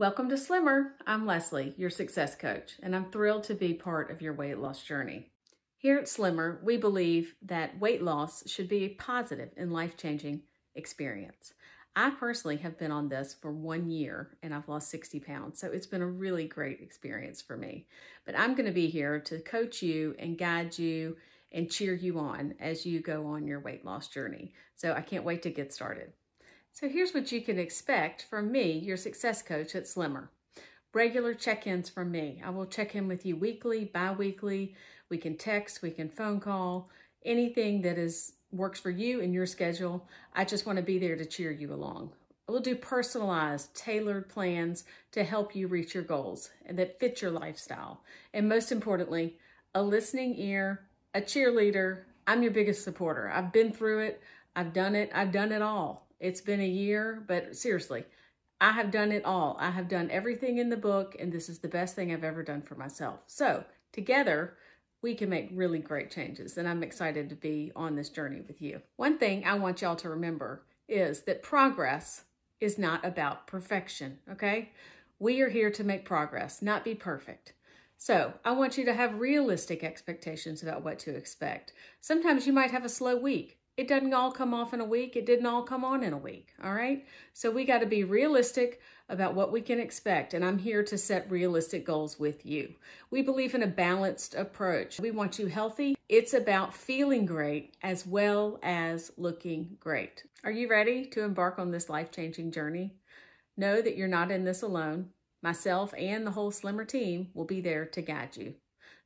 Welcome to Slimr. I'm Leslie, your success coach, and I'm thrilled to be part of your weight loss journey. Here at Slimr, we believe that weight loss should be a positive and life-changing experience. I personally have been on this for one year and I've lost 60 pounds. So it's been a really great experience for me. But I'm going to be here to coach you and guide you and cheer you on as you go on your weight loss journey. So I can't wait to get started. So here's what you can expect from me, your success coach at Slimr. Regular check-ins from me. I will check in with you weekly, bi-weekly. We can text, we can phone call, anything that is works for you and your schedule. I just want to be there to cheer you along. We'll do personalized, tailored plans to help you reach your goals and that fit your lifestyle. And most importantly, a listening ear, a cheerleader. I'm your biggest supporter. I've been through it. I've done it. I've done it all. It's been a year, but seriously, I have done it all. I have done everything in the book, and this is the best thing I've ever done for myself. So together, we can make really great changes, and I'm excited to be on this journey with you. One thing I want y'all to remember is that progress is not about perfection, okay? We are here to make progress, not be perfect. So I want you to have realistic expectations about what to expect. Sometimes you might have a slow week. It doesn't all come off in a week. It didn't all come on in a week. All right. So we got to be realistic about what we can expect. And I'm here to set realistic goals with you. We believe in a balanced approach. We want you healthy. It's about feeling great as well as looking great. Are you ready to embark on this life changing journey? Know that you're not in this alone. Myself and the whole Slimr team will be there to guide you.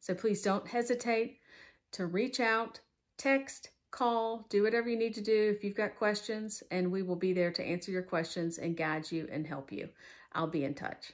So please don't hesitate to reach out, text, call, do whatever you need to do if you've got questions, and we will be there to answer your questions and guide you and help you. I'll be in touch.